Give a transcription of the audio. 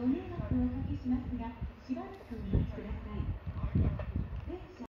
ご迷惑をおかけしますが、しばらくお待ちください。